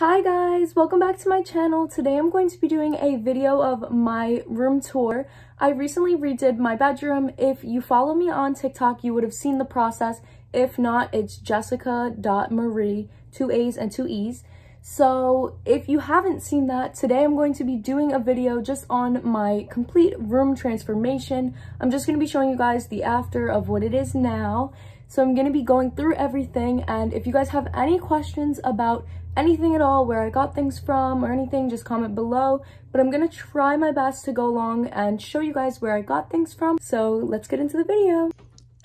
Hi guys, welcome back to my channel. Today I'm going to be doing a video of my room tour. I recently redid my bedroom. If you follow me on TikTok, you would have seen the process. If not, it's jessicaa.mariee, two A's and two E's. So if you haven't seen that, today I'm going to be doing a video just on my complete room transformation. I'm just going to be showing you guys the after of what it is now. So I'm to be going through everything and if you guys have any questions about anything at all, where I got things from or anything, just comment below. But I'm to try my best to go along and show you guys where I got things from. So let's get into the video.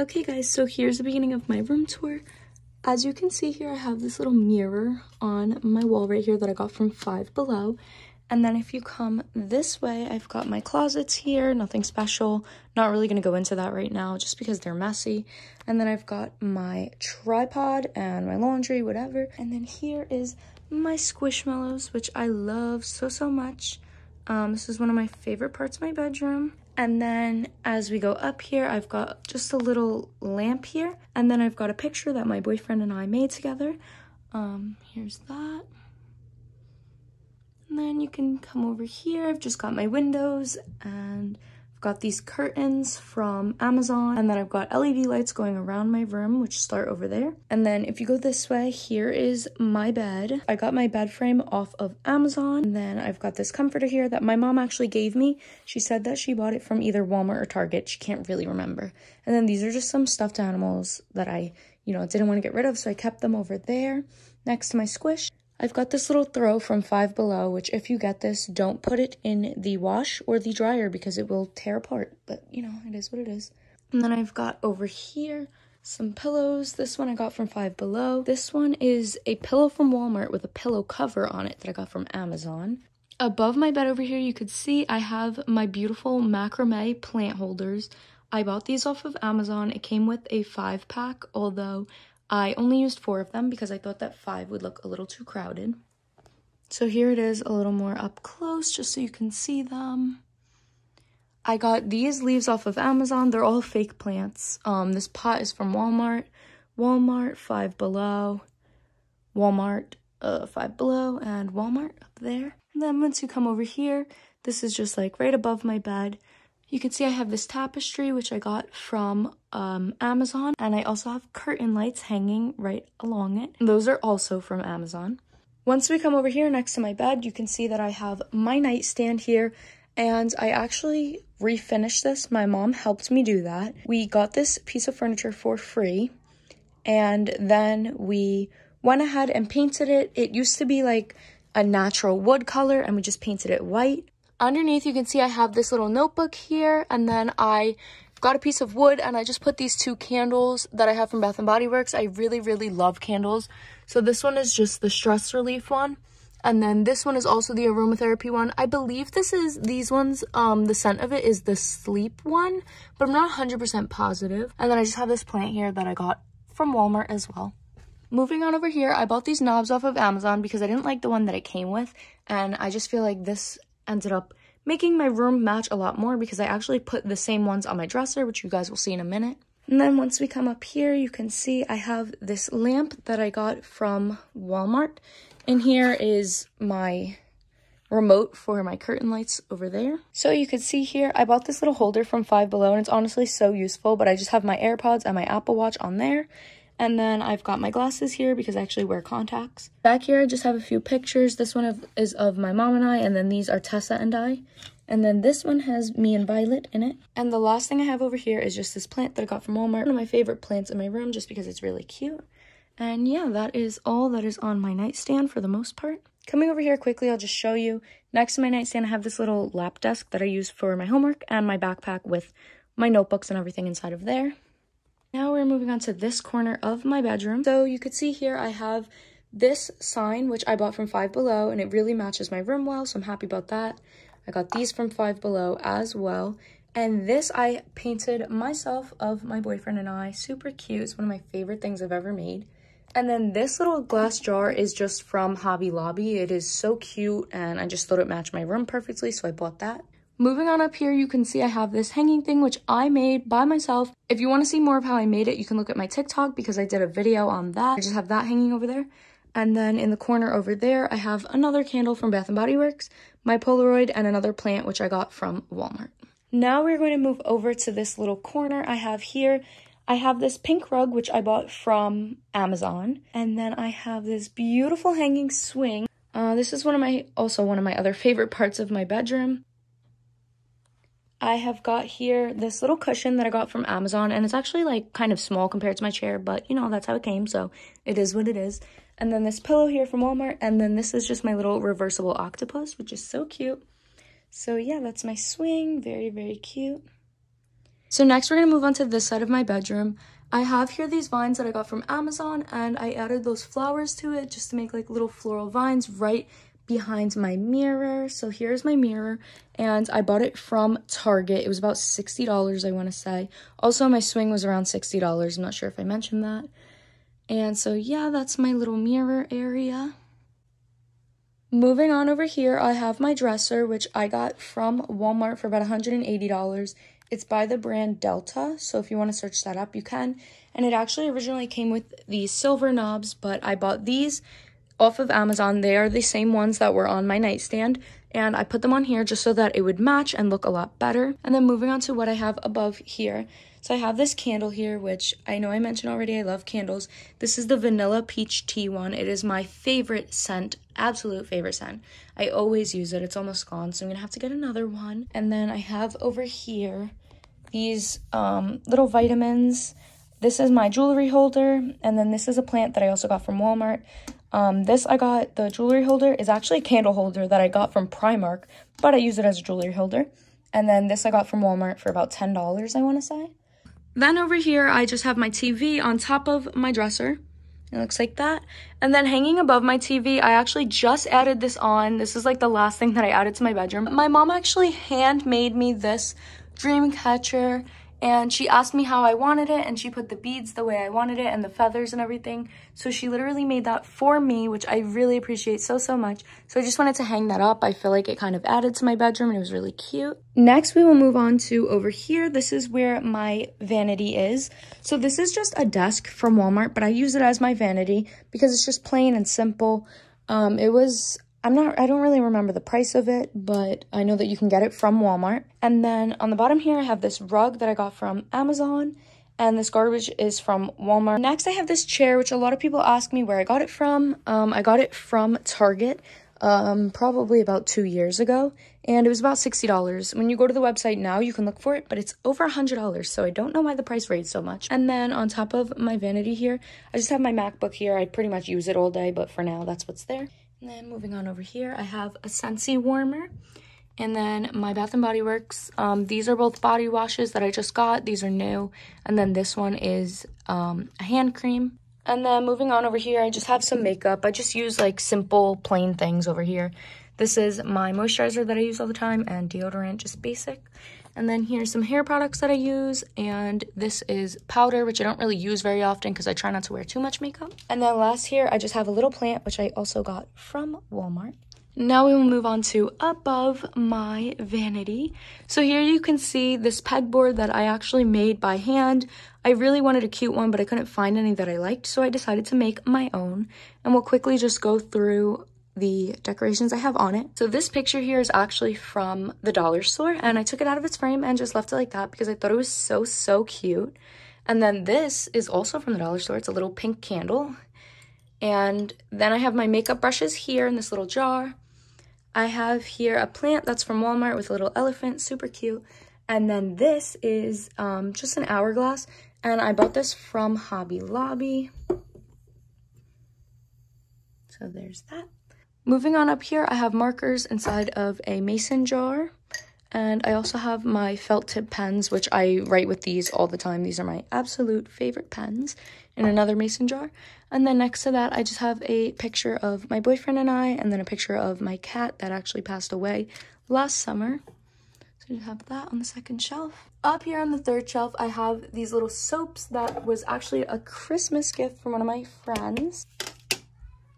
Okay guys, so here's the beginning of my room tour. As you can see here, I have this little mirror on my wall right here that I got from Five Below. And then if you come this way, I've got my closets here, nothing special. Not really going to go into that right now just because they're messy. And then I've got my tripod and my laundry, whatever. And then here is my Squishmallows, which I love so, so much. Um, this is one of my favorite parts of my bedroom. And then as we go up here, I've got just a little lamp here. And then I've got a picture that my boyfriend and I made together. Um, here's that. And then you can come over here. I've just got my windows and I've got these curtains from Amazon. And then I've got LED lights going around my room, which start over there. And then if you go this way, here is my bed. I got my bed frame off of Amazon. And then I've got this comforter here that my mom actually gave me. She said that she bought it from either Walmart or Target. She can't really remember. And then these are just some stuffed animals that I, you know, didn't want to get rid of. So I kept them over there next to my squish. I've got this little throw from Five Below, which if you get this, don't put it in the wash or the dryer because it will tear apart. But, you know, it is what it is. And then I've got over here some pillows. This one I got from Five Below. This one is a pillow from Walmart with a pillow cover on it that I got from Amazon. Above my bed over here, you could see I have my beautiful macrame plant holders. I bought these off of Amazon. It came with a five pack, although I only used four of them because I thought that five would look a little too crowded. So here it is a little more up close just so you can see them. I got these leaves off of Amazon. They're all fake plants. Um, this pot is from Walmart. Walmart, Five Below, Walmart, uh, Five Below, and Walmart up there. And then once you come over here, this is just like right above my bed. You can see I have this tapestry, which I got from um, Amazon. And I also have curtain lights hanging right along it. Those are also from Amazon. Once we come over here next to my bed, you can see that I have my nightstand here. And I actually refinished this. My mom helped me do that. We got this piece of furniture for free. And then we went ahead and painted it. It used to be like a natural wood color and we just painted it white. Underneath, you can see I have this little notebook here, and then I got a piece of wood, and I just put these two candles that I have from Bath & Body Works. I really, really love candles. So this one is just the stress relief one. And then this one is also the aromatherapy one. I believe this is, these ones, um, the scent of it is the sleep one, but I'm not 100% positive. And then I just have this plant here that I got from Walmart as well. Moving on over here, I bought these knobs off of Amazon because I didn't like the one that it came with. And I just feel like this ended up making my room match a lot more because I actually put the same ones on my dresser, which you guys will see in a minute. And then once we come up here, you can see I have this lamp that I got from Walmart. And here is my remote for my curtain lights over there. So you can see here, I bought this little holder from Five Below and it's honestly so useful, but I just have my AirPods and my Apple Watch on there. And then I've got my glasses here because I actually wear contacts. Back here, I just have a few pictures. This one of, is of my mom and I, and then these are Tessa and I. And then this one has me and Violet in it. And the last thing I have over here is just this plant that I got from Walmart. One of my favorite plants in my room just because it's really cute. And yeah, that is all that is on my nightstand for the most part. Coming over here quickly, I'll just show you. Next to my nightstand, I have this little lap desk that I use for my homework and my backpack with my notebooks and everything inside of there. Now we're moving on to this corner of my bedroom. So you could see here I have this sign, which I bought from Five Below, and it really matches my room well, so I'm happy about that. I got these from Five Below as well. And this I painted myself of my boyfriend and I. Super cute. It's one of my favorite things I've ever made. And then this little glass jar is just from Hobby Lobby. It is so cute and I just thought it matched my room perfectly, so I bought that. Moving on up here, you can see I have this hanging thing, which I made by myself. If you want to see more of how I made it, you can look at my TikTok because I did a video on that. I just have that hanging over there. And then in the corner over there, I have another candle from Bath & Body Works, my Polaroid, and another plant, which I got from Walmart. Now we're going to move over to this little corner I have here. I have this pink rug, which I bought from Amazon. And then I have this beautiful hanging swing. Uh, this is one of my, also one of my other favorite parts of my bedroom. I have got here this little cushion that I got from Amazon, and it's actually like kind of small compared to my chair, but you know, that's how it came, so it is what it is. And then this pillow here from Walmart, and then this is just my little reversible octopus, which is so cute. So yeah, that's my swing, very, very cute. So next we're gonna move on to this side of my bedroom. I have here these vines that I got from Amazon, and I added those flowers to it just to make like little floral vines right behind my mirror. So here's my mirror and I bought it from Target. It was about $60, I want to say. Also, my swing was around $60. I'm not sure if I mentioned that. And so yeah, that's my little mirror area. Moving on over here, I have my dresser, which I got from Walmart for about $180. It's by the brand Delta, so if you want to search that up, you can. And it actually originally came with these silver knobs, but I bought these off of Amazon. They are the same ones that were on my nightstand and I put them on here just so that it would match and look a lot better. And then moving on to what I have above here. So I have this candle here, which I know I mentioned already, I love candles. This is the Vanilla Peach Tea one. It is my favorite scent, absolute favorite scent. I always use it, it's almost gone, so I'm gonna have to get another one. And then I have over here these um, little vitamins. This is my jewelry holder, and then this is a plant that I also got from Walmart. Um, this I got, the jewelry holder is actually a candle holder that I got from Primark, but I use it as a jewelry holder. And then this I got from Walmart for about $10, I want to say. Then over here, I just have my TV on top of my dresser. It looks like that. And then hanging above my TV, I actually just added this on. This is like the last thing that I added to my bedroom. My mom actually handmade me this dream catcher and she asked me how I wanted it and she put the beads the way I wanted it and the feathers and everything. So she literally made that for me, which I really appreciate so, so much. So I just wanted to hang that up. I feel like it kind of added to my bedroom and it was really cute. Next, we will move on to over here. This is where my vanity is. So this is just a desk from Walmart, but I use it as my vanity because it's just plain and simple. Um, it was I'm not, I don't really remember the price of it, but I know that you can get it from Walmart. And then on the bottom here, I have this rug that I got from Amazon and this garbage is from Walmart. Next, I have this chair, which a lot of people ask me where I got it from. Um, I got it from Target, um, probably about two years ago, and it was about $60. When you go to the website now, you can look for it, but it's over $100, so I don't know why the price raised so much. And then on top of my vanity here, I just have my MacBook here. I pretty much use it all day, but for now, that's what's there. And then moving on over here, I have a Scentsy warmer. And then my Bath & Body Works. Um, these are both body washes that I just got. These are new. And then this one is um, a hand cream. And then moving on over here, I just have some makeup. I just use like simple, plain things over here. This is my moisturizer that I use all the time and deodorant, just basic. And then here's some hair products that I use. And this is powder, which I don't really use very often because I try not to wear too much makeup. And then last here, I just have a little plant, which I also got from Walmart. Now we will move on to above my vanity. So here you can see this pegboard that I actually made by hand. I really wanted a cute one, but I couldn't find any that I liked, so I decided to make my own. And we'll quickly just go through the decorations I have on it. So this picture here is actually from the dollar store and I took it out of its frame and just left it like that because I thought it was so, so cute. And then this is also from the dollar store. It's a little pink candle. And then I have my makeup brushes here in this little jar. I have here a plant that's from Walmart with a little elephant, super cute. And then this is um, just an hourglass. And I bought this from Hobby Lobby. So there's that. Moving on up here, I have markers inside of a mason jar. And I also have my felt tip pens, which I write with these all the time. These are my absolute favorite pens in another mason jar. And then next to that, I just have a picture of my boyfriend and I, and then a picture of my cat that actually passed away last summer. So you have that on the second shelf. Up here on the third shelf, I have these little soaps that was actually a Christmas gift from one of my friends.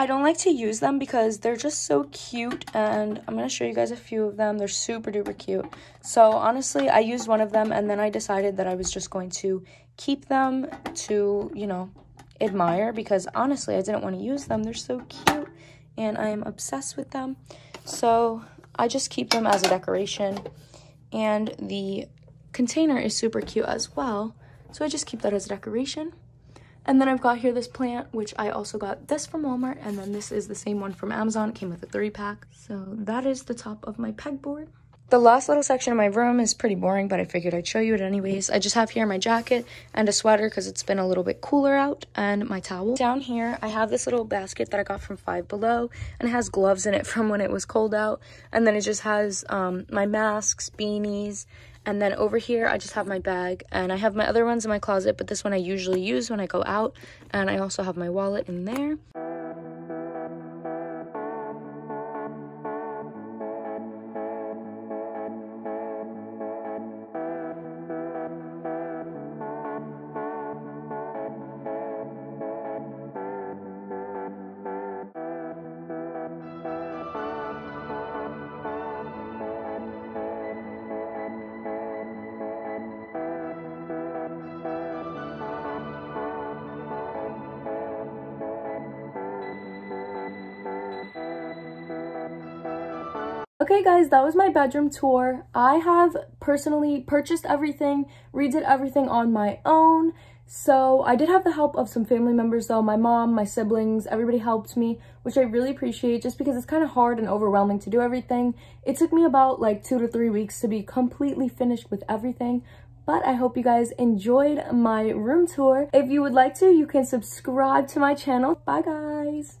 I don't like to use them because they're just so cute and I'm going to show you guys a few of them. They're super duper cute. So honestly, I used one of them and then I decided that I was just going to keep them to, you know, admire because honestly, I didn't want to use them. They're so cute and I am obsessed with them. So I just keep them as a decoration. And the container is super cute as well. So I just keep that as a decoration. And then I've got here this plant, which I also got this from Walmart. And then this is the same one from Amazon. It came with a three pack. So that is the top of my pegboard. The last little section of my room is pretty boring, but I figured I'd show you it anyways. I just have here my jacket and a sweater because it's been a little bit cooler out and my towel. Down here, I have this little basket that I got from Five Below and it has gloves in it from when it was cold out. And then it just has um, my masks, beanies, and then over here, I just have my bag and I have my other ones in my closet, but this one I usually use when I go out. And I also have my wallet in there. Guys, that was my bedroom tour. I have personally purchased everything, redid everything on my own. So I did have the help of some family members though, my mom, my siblings, everybody helped me, which I really appreciate just because it's kind of hard and overwhelming to do everything. It took me about like two to three weeks to be completely finished with everything, but I hope you guys enjoyed my room tour. If you would like to, you can subscribe to my channel. Bye guys!